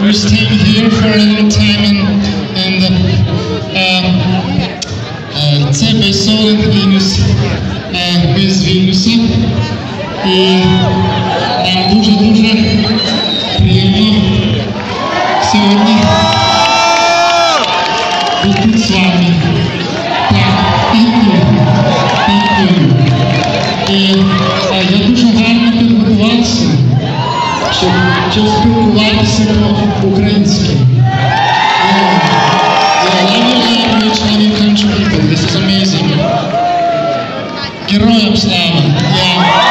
we're staying here for a long time and, and uh, uh, це Бейсолен Вільнюс, uh, ми з Вільнюса. І нам дуже-дуже приємно сьогодні бути тут з вами. Так, дякую. Дякую. І е, я дуже гарно підготувався, щоб, щоб спілкуватися по-українськи. Yeah, I love your language and your country people. This is amazing. Героям слава!